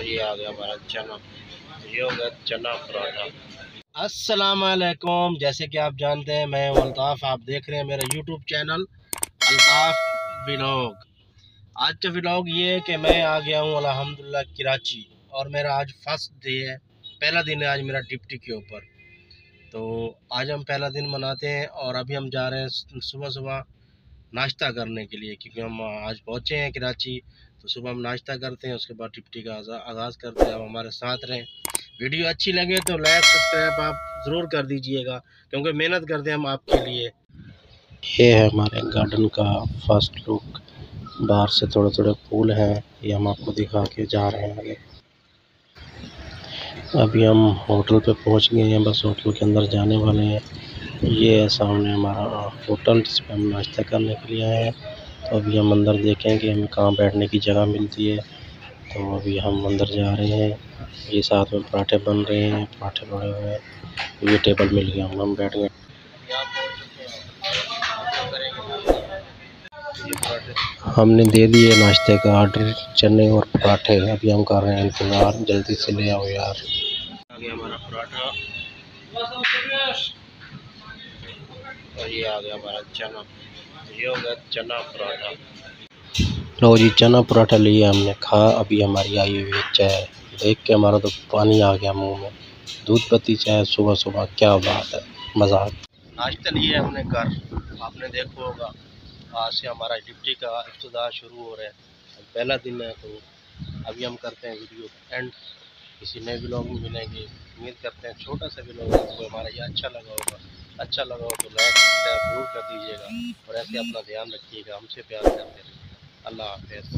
ये आ गया हमारा चना। ये हो गया चना पराठा। अस्सलाम वालेकुम जैसे कि आप जानते हैं, मैं अल्ताफ़। आप देख रहे हैं मेरा यूट्यूब चैनल अल्ताफ़ व्लॉग आज का व्लॉग ये है कि मैं आ गया हूँ अलहमदिल्ला कराची। और मेरा आज फ़र्स्ट डे है। पहला दिन है आज मेरा डिप्टी के ऊपर। तो आज हम पहला दिन मनाते हैं और अभी हम जा रहे हैं सुबह सुबह नाश्ता करने के लिए, क्योंकि हम आज पहुँचे हैं कराची तो सुबह हम नाश्ता करते हैं, उसके बाद डिप्टी का आगाज़ करते हैं, अब हमारे साथ रहें। वीडियो अच्छी लगे तो लाइक सब्सक्राइब आप ज़रूर कर दीजिएगा, क्योंकि मेहनत करते हैं हम आपके लिए। ये है हमारे गार्डन का फ़र्स्ट लुक बाहर से थोड़े थोड़े फूल हैं, ये हम आपको दिखा के जा रहे हैं आगे। अभी हम होटल पे पहुँच गए हैं, बस होटल के अंदर जाने वाले हैं। ये है सामने हमारा होटल जिस पे हम नाश्ता करने के लिए आए हैं। तो अभी हम अंदर देखें कि हमें कहाँ बैठने की जगह मिलती है। तो अभी हम अंदर जा रहे हैं। ये साथ में पराठे बन रहे हैं, पराठे बने हुए हैं। ये टेबल मिल गया हम बैठ गए। हमने दे दिए नाश्ते का ऑर्डर चने और पराठे। अभी हम कर रहे हैं इंतज़ार, जल्दी से ले आओ यार। आ गया हमारा पराठा। और ये आ गया हमारा चना ये हो गया चना पराठा। लो जी चना पराठा लिए हमने खा अभी हमारी आई हुई चाय। देख के हमारा तो पानी आ गया मुँह में। दूध पत्ती चाय सुबह सुबह क्या बात है मज़ाक नाश्ता लिए हमने घर। आपने देखा होगा आज से हमारा डिप्टी का इब्तदा शुरू हो रहा है। पहला दिन है तो अभी हम करते हैं वीडियो का एंड। किसी नए ब्लॉग में मिलेंगे। उम्मीद करते हैं छोटा सा ब्लॉग आपको हमारा ये अच्छा लगा होगा। अच्छा लगा हो तो लाइक सब्सक्राइब ज़रूर कर दीजिएगा और ऐसे अपना ध्यान रखिएगा, हमसे प्यार करते रहिए अल्लाह हाफिज़।